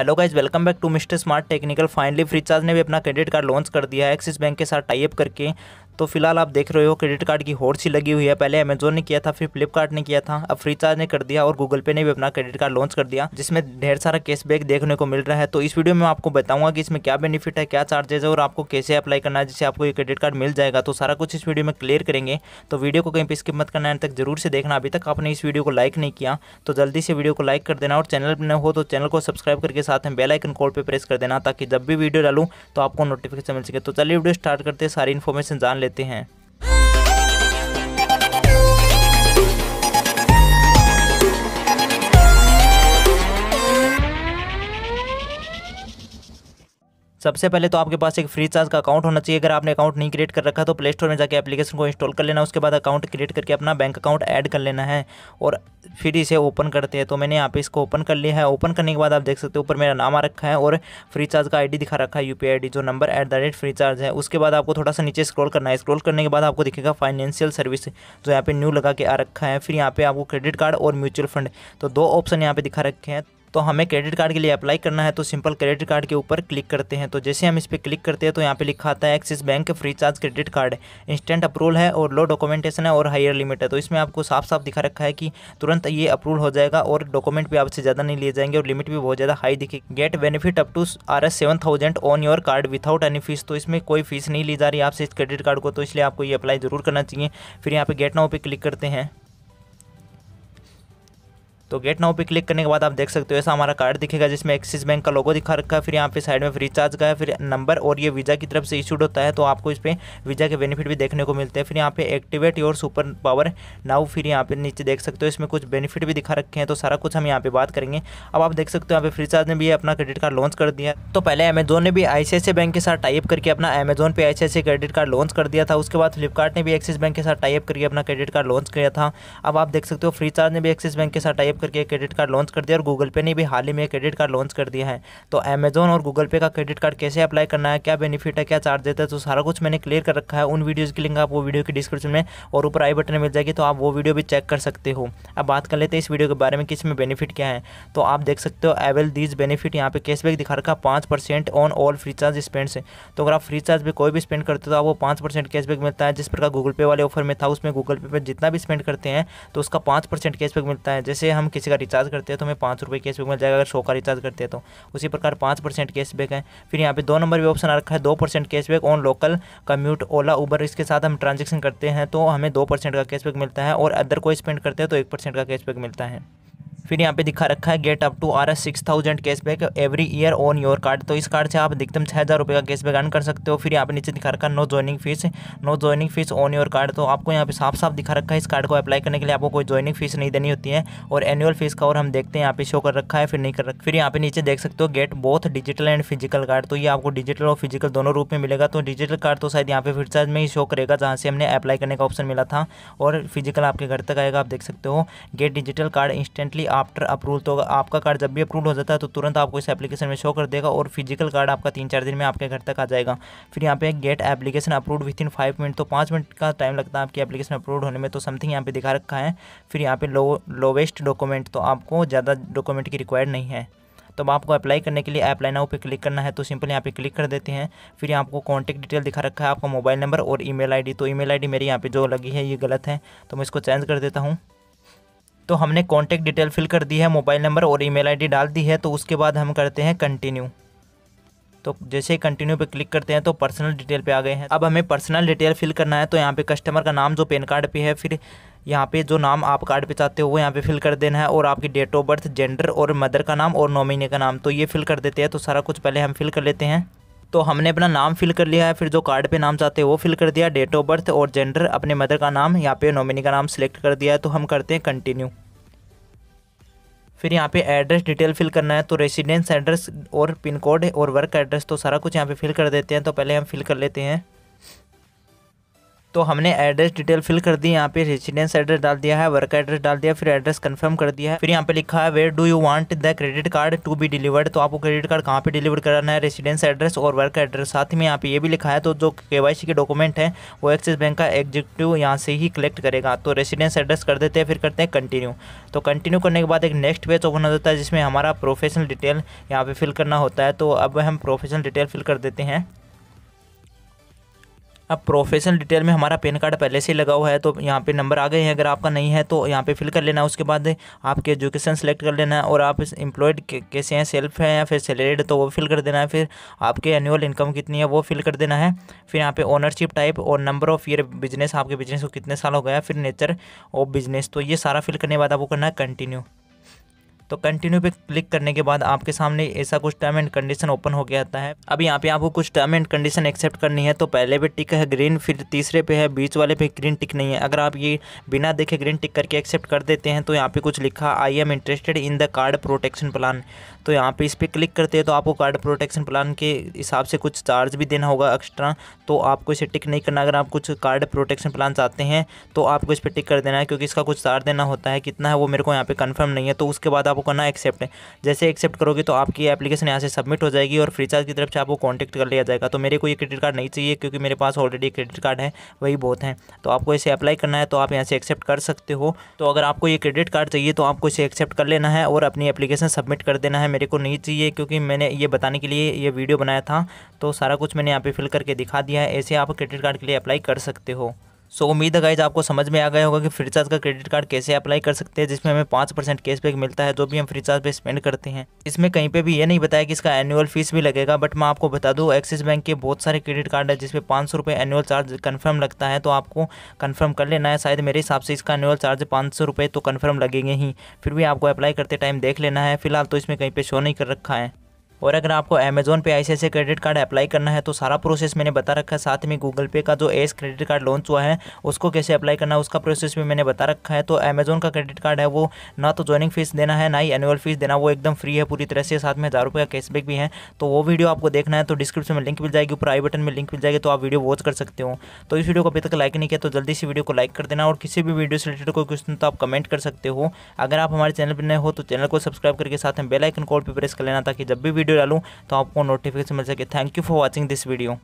Hello guys welcome back to mister smart technical finally Freecharge ने भी अपना credit card launch कर दिया है। एक्सिस बैंक के साथ टाइप करके। तो फ़िलहाल आप देख रहे हो क्रेडिट कार्ड की होड़ सी लगी हुई है। पहले अमेजोन ने किया था, फिर फ्लिपकार्ट ने किया था। अब फ्रीचार्ज ने कर दिया और गूगल पे ने भी अपना क्रेडिट कार्ड लॉन्च कर दिया, जिसमें ढेर सारा कैशबैक देखने को मिल रहा है। तो इस वीडियो में आपको बताऊँगा कि इसमें क्या बेनिफिट है, क्या चार्जेस है और आपको कैसे अप्लाई करना है, जिससे आपको ये क्रेडिट कार्ड मिल जाएगा। तो सारा कुछ इस वीडियो में क्लियर करेंगे। तो वीडियो को कहीं पर स्किप मत करना है तक ज़रूर से देखना। अभी तक आपने इस वीडियो को लाइक नहीं किया तो जल्दी से वीडियो को लाइक कर देना और चैनल न हो तो चैनल को सब्सक्राइब करके साथ में बेलाइकन कॉल पर प्रेस कर देना, ताकि जब भी वीडियो डालूँ तो आपको नोटिफिकेशन मिल सके। तो चलिए वीडियो स्टार्ट करते सारी इन्फॉर्मेशन जान लेते हैं। सबसे पहले तो आपके पास एक फ्री चार्ज का अकाउंट होना चाहिए। अगर आपने अकाउंट नहीं क्रिएट कर रखा तो प्ले स्टोर में जाकर एप्लीकेशन को इंस्टॉल कर लेना, उसके बाद अकाउंट क्रिएट करके अपना बैंक अकाउंट ऐड कर लेना है और फिर इसे ओपन करते हैं। तो मैंने यहाँ पे इसको ओपन कर लिया है। ओपन करने के बाद आप देख सकते हो, ऊपर मेरा नाम आ रखा है और फ्री चार्ज का आईडी दिखा रखा है यूपीआई आईडी जो number at the rate Freecharge है। उसके बाद आपको थोड़ा सा नीचे स्क्रॉल करना है। स्क्रॉल करने के बाद आपको दिखेगा फाइनेंशियल सर्विस जो यहाँ पे न्यू लगा के आ रखा है। फिर यहाँ पे आपको क्रेडिट कार्ड और म्यूचुअल फंड तो दो ऑप्शन यहाँ पे दिखा रखे हैं। तो हमें क्रेडिट कार्ड के लिए अप्लाई करना है तो सिंपल क्रेडिट कार्ड के ऊपर क्लिक करते हैं। तो जैसे हम इस पर क्लिक करते हैं तो यहाँ पे लिखा आता है Axis bank Freecharge credit card instant approval है और लो डॉक्यूमेंटेशन है और हायर लिमिट है। तो इसमें आपको साफ़ साफ़ दिखा रखा है कि तुरंत ये अप्रूवल हो जाएगा और डॉक्यूमेंट भी आपसे ज़्यादा नहीं लिए जाएँगे और लिमिट भी बहुत ज़्यादा हाई दिखेगी। Get benefit up to R S seven thousand on your card without any fees तो इसमें कोई फ़ीस नहीं ली जा रही आपसे इस क्रेडिट कार्ड को तो इसलिए आपको ये अप्लाई ज़रूर करना चाहिए। फिर यहाँ पे गेट नाउ पे क्लिक करते हैं। तो गेट नाउ पे क्लिक करने के बाद आप देख सकते हो ऐसा हमारा कार्ड दिखेगा जिसमें एक्सिस बैंक का लोगो दिखा रखा है, फिर यहाँ पे साइड में फ्री चार्ज का है, फिर नंबर और ये वीज़ा की तरफ़ से इशूड होता है तो आपको इस पर वीज़ा के बेनिफिट भी देखने को मिलते हैं। फिर यहाँ पे activate your super power now, फिर यहाँ पे नीचे देख सकते हो इसमें कुछ बेनिफिट भी दिखा रखे हैं तो सारा कुछ हम यहाँ पे बात करेंगे। अब आप देख सकते हो यहाँ पे फ्री चार्ज ने भी अपना क्रेडिट कार्ड लॉन्च कर दिया। तो पहले अमेजोन ने भी आई बैंक के साथ टाइप करके अपना अमेजोन पे आई क्रेडिट कार्ड लॉन्च कर दिया था। उसके बाद फ्लिपकार्ट ने भी एक्सिस बैंक के साथ टाइप करके अपना क्रेडिट कार्ड लॉन्च किया था। अब आप देख सकते हो फ्री चार्ज ने भी एक्सिस बैंक के साथ टाइप करके क्रेडिट कार्ड लॉन्च कर दिया और गूगल पे ने भी हाल ही में क्रेडिट कार्ड लॉन्च कर दिया है। तो अमेजोन और गूगल पे का क्रेडिट कार्ड कैसे अप्लाई करना है, क्या बेनिफिट है, क्या चार्ज देता है तो सारा कुछ मैंने क्लियर कर रखा है। उन वीडियोज़ की लिंक आप वो वीडियो की डिस्क्रिप्शन में और ऊपर आई बटन मिल जाएगी तो आप वो वीडियो भी चेक कर सकते हो। अब बात कर लेते हैं इस वीडियो के बारे में, कि इसमें बेनिफिट क्या है। तो आप देख सकते हो एवेल दीज बेनिफिट यहाँ पे कैशबैक दिखा रखा, पाँच percent on all Freecharge spend से तो अगर आप फ्री चार्ज कोई भी स्पेंड करते हो तो आपको पाँच परसेंट कैशबैक मिलता है, जिस प्रकार गूगल पे वाले ऑफ़र में था, उसमें गूगल पे पर जितना भी स्पेंड करते हैं तो उसका पाँच परसेंट कैशबैक मिलता है। जैसे हम किसी का रिचार्ज करते हैं तो हमें पाँच रुपये कैशबैक मिल जाएगा अगर सौ का रिचार्ज करते हैं तो। उसी प्रकार पाँच परसेंट कैशबैक है। फिर यहाँ पे दो नंबर भी ऑप्शन आ रखा है, दो percent cashback on local commute Ola Uber इसके साथ हम ट्रांजेक्शन करते हैं तो हमें दो परसेंट का कैशबैक मिलता है और अदर कोई स्पेंड करते हैं तो एक परसेंट का कैशबैक मिलता है। फिर यहाँ पे दिखा रखा है get up to R S six thousand cashback every year on your card तो इस कार्ड से आप अधिकतम छः हज़ार रुपये का कैशबैक अर्न कर सकते हो। फिर यहाँ पे नीचे दिखा रखा है no joining fees no joining fees on your card तो आपको यहाँ पे साफ़ साफ़ दिखा रखा है, इस कार्ड को अप्लाई करने के लिए आपको कोई ज्वाइनिंग फ़ीस नहीं देनी होती है। और एनुअल फ़ीस का और हम देखते हैं, यहाँ पे शो कर रखा है, फिर नहीं कर रखा, फिर यहाँ पे नीचे देख सकते हो get both digital and physical card तो ये आपको डिजिटल और फ़िज़िकल दोनों रूप में मिलेगा। तो डिजिटल कार्ड तो शायद यहाँ पे फिर चार्ज में ही शो करेगा, जहाँ से हमने अप्लाई करने का ऑप्शन मिला था। और फ़िज़िकल आपके घर तक आएगा, आप देख सकते हो। Get digital card instantly after approval तो आपका कार्ड जब भी अप्रूव हो जाता है तो तुरंत आपको इस एप्लीकेशन में शो कर देगा और फ़िज़िकल कार्ड आपका तीन चार दिन में आपके घर तक आ जाएगा। फिर यहाँ पे get application approve within five minute तो पाँच मिनट का टाइम लगता है आपकी एप्लीकेशन अप्रूव होने में तो समथिंग यहाँ पे दिखा रखा है। फिर यहाँ पे लो लोवेस्ट डॉक्यूमेंट तो आपको ज़्यादा डॉक्यूमेंट की रिक्वायर्ड नहीं है। तो आपको अप्लाई करने के लिए अप्लाई नाउ पे क्लिक करना है तो सिंपल यहाँ पे क्लिक कर देते हैं। फिर यहाँ आपको कॉन्टैक्ट डिटेल दिखा रखा है, आपका मोबाइल नंबर और ईमेल आईडी तो ईमेल आईडी मेरी यहाँ पे जो लगी है, ये गलत है तो मैं इसको चेंज कर देता हूँ। तो हमने कॉन्टैक्ट डिटेल फिल कर दी है मोबाइल नंबर और ईमेल आईडी डाल दी है तो उसके बाद हम करते हैं कंटिन्यू तो जैसे ही कंटिन्यू पे क्लिक करते हैं तो पर्सनल डिटेल पे आ गए हैं। अब हमें पर्सनल डिटेल फिल करना है तो यहाँ पे कस्टमर का नाम, जो पेन कार्ड पे है, फिर यहाँ पे जो नाम आप कार्ड पे चाहते हो, वो यहाँ पे फिल कर देना है, और आपकी डेट ऑफ़ बर्थ जेंडर और मदर का नाम और नॉमिनी का नाम तो ये फिल कर देते हैं तो सारा कुछ पहले हम फिल कर लेते हैं। तो हमने अपना नाम फिल कर लिया है, फिर जो कार्ड पे नाम चाहते हैं, वो फिल कर दिया डेट ऑफ़ बर्थ और जेंडर अपने मदर का नाम, यहाँ पे नॉमिनी का नाम सिलेक्ट कर दिया है तो हम करते हैं कंटिन्यू फिर यहाँ पे एड्रेस डिटेल फिल करना है तो रेसिडेंस एड्रेस और पिन कोड और वर्क एड्रेस तो सारा कुछ यहाँ पे फिल कर देते हैं तो पहले हम फिल कर लेते हैं। तो हमने एड्रेस डिटेल फिल कर दी, यहाँ पे रेसिडेंस एड्रेस डाल दिया है वर्क एड्रेस डाल दिया, फिर एड्रेस कंफर्म कर दिया है, फिर यहाँ पे लिखा है where do you want the credit card to be delivered तो आपको क्रेडिट कार्ड कहाँ पे डिलीवर कराना है? रेसिडेंस एड्रेस और वर्क एड्रेस साथ में यहाँ पे ये भी लिखा है तो जो के के डॉक्यूमेंट है, वो एक्सिस बैंक का एग्जीक्यूटिव यहाँ से ही कलेक्ट करेगा। तो रेसिडेंस एड्रेस कर देते हैं, फिर करते हैं कंटिन्यू तो कंटिन्यू करने के बाद एक नेक्स्ट पेज ओपन हो जाता है, जिसमें हमारा प्रोफेशनल डिटेल यहाँ पे फिल करना होता है। तो अब हम प्रोफेशनल डिटेल फिल कर देते हैं। अब प्रोफेशनल डिटेल में हमारा पैन कार्ड पहले से लगा हुआ है तो यहाँ पे नंबर आ गए हैं। अगर आपका नहीं है तो यहाँ पे फिल कर लेना, उसके बाद आपके एजुकेशन सेलेक्ट कर लेना है और आप एम्प्लॉयड कैसे हैं सेल्फ हैं या फिर सैलरीड तो वो फिल कर देना है। फिर आपके एनुअल इनकम कितनी है, वो फिल कर देना है। फिर यहाँ पे ओनरशिप टाइप और नंबर ऑफ़ ईयर बिज़नेस आपके बिज़नेस को कितने साल हो गया, फिर नेचर ऑफ़ बिज़नेस तो ये सारा फिल करने के बाद आपको करना है कंटिन्यू तो कंटिन्यू पे क्लिक करने के बाद आपके सामने ऐसा कुछ टर्म एंड कंडीशन ओपन हो गया है। अब यहाँ पे आपको कुछ टर्म एंड कंडीशन एक्सेप्ट करनी है तो पहले पे टिक है ग्रीन फिर तीसरे पे है बीच वाले पे ग्रीन टिक नहीं है। अगर आप ये बिना देखे ग्रीन टिक करके एक्सेप्ट कर देते हैं तो यहाँ पे कुछ लिखा I am interested in the card protection plan तो यहाँ पे इस पर क्लिक करते हैं तो आपको कार्ड प्रोटेक्शन प्लान के हिसाब से कुछ चार्ज भी देना होगा एक्स्ट्रा तो आपको इसे टिक नहीं करना, अगर आप कुछ कार्ड प्रोटेक्शन प्लान चाहते हैं तो आपको इस पर टिक कर देना है, क्योंकि इसका कुछ चार्ज देना होता है। कितना है वो मेरे को यहाँ पे कंफर्म नहीं है तो उसके बाद आपको करना एक्सेप्ट है। जैसे एक्सेप्ट करोगे तो आपकी एप्लीकेशन यहाँ से सबमिट हो जाएगी और फ्रीचार्ज की तरफ़ से आपको कॉन्टैक्ट कर लिया जाएगा। तो मेरे को ये क्रेडिट कार्ड नहीं चाहिए क्योंकि मेरे पास ऑलरेडी क्रेडिट कार्ड है, वही बहुत हैं। तो आपको इसे अप्लाई करना है तो आप यहाँ से एक्सेप्ट कर सकते हो। तो अगर आपको ये क्रेडिट कार्ड चाहिए तो आपको इसे एक्सेप्ट कर लेना है और अपनी एप्लीकेशन सबमिट कर देना है। मेरे को नहीं चाहिए क्योंकि मैंने ये बताने के लिए ये वीडियो बनाया था। तो सारा कुछ मैंने यहाँ पे फिल करके दिखा दिया है। ऐसे आप क्रेडिट कार्ड के लिए अप्लाई कर सकते हो। सो उम्मीद है गाइज़ आपको समझ में आ गया होगा कि फ्रीचार्ज का क्रेडिट कार्ड कैसे अप्लाई कर सकते हैं, जिसमें हमें पाँच परसेंट कैशबैक मिलता है, जो भी हम फ्रीचार्ज पे स्पेंड करते हैं। इसमें कहीं पे भी ये नहीं बताया कि इसका एनुअल फ़ीस भी लगेगा बट मैं आपको बता दूँ एक्सिस बैंक के बहुत सारे क्रेडिट कार्ड है जिसमें पाँच सौ एनुअल चार्ज कन्फर्म लगता है तो आपको कन्फर्म कर लेना है। शायद मेरे हिसाब से इसका एनुअल चार्ज पाँच सौ तो कन्फर्म लगेंगे ही। फिर भी आपको अप्लाई करते टाइम देख लेना है। फ़िलहाल तो इसमें कहीं पर शो नहीं कर रखा है। और अगर आपको अमेजोन पे ऐसे ऐसे क्रेडिट कार्ड अप्लाई करना है तो सारा प्रोसेस मैंने बता रखा है। साथ में गूगल पे का जो एस क्रेडिट कार्ड लॉन्च हुआ है, उसको कैसे अप्लाई करना है, उसका प्रोसेस भी मैंने बता रखा है। तो अमेजोन का क्रेडिट कार्ड है, वो ना तो ज्वाइनिंग फ़ीस देना है, ना ही एनुअल फ़ीस देना, वो एकदम फ्री है पूरी तरह से। साथ में हज़ार का कैशबैक भी है। तो वो वीडियो आपको देखना है तो डिस्क्रिप्शन में लिंक मिल जाएगी, ऊपर आई बटन में लिंक मिल जाएगी तो आप वीडियो वॉच कर सकते हो। तो इस वीडियो को अभी तक लाइक नहीं किया तो जल्दी से वीडियो को लाइक कर देना और किसी भी वीडियो से रिलेटेड कोई क्वेश्चन तो आप कमेंट कर सकते हो। अगर आप हमारे चैनल पर नए हो तो चैनल को सब्सक्राइब करके साथ में बेल आइकन कॉल पर प्रेस कर लेना, ताकि जब भी वीडियो डालूँ तो आपको नोटिफिकेशन मिल सके। Thank you for watching this video